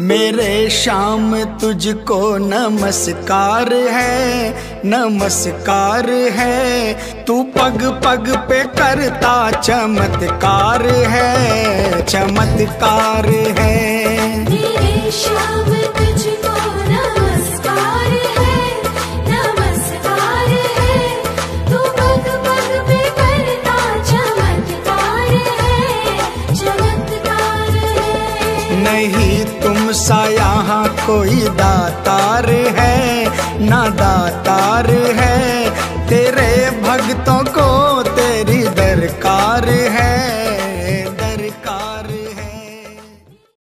मेरे शाम तुझको नमस्कार है नमस्कार है। तू पग पग पे करता चमत्कार है चमत्कार है। नहीं तुम सा यहाँ कोई दातार है ना दातार है। तेरे भक्तों को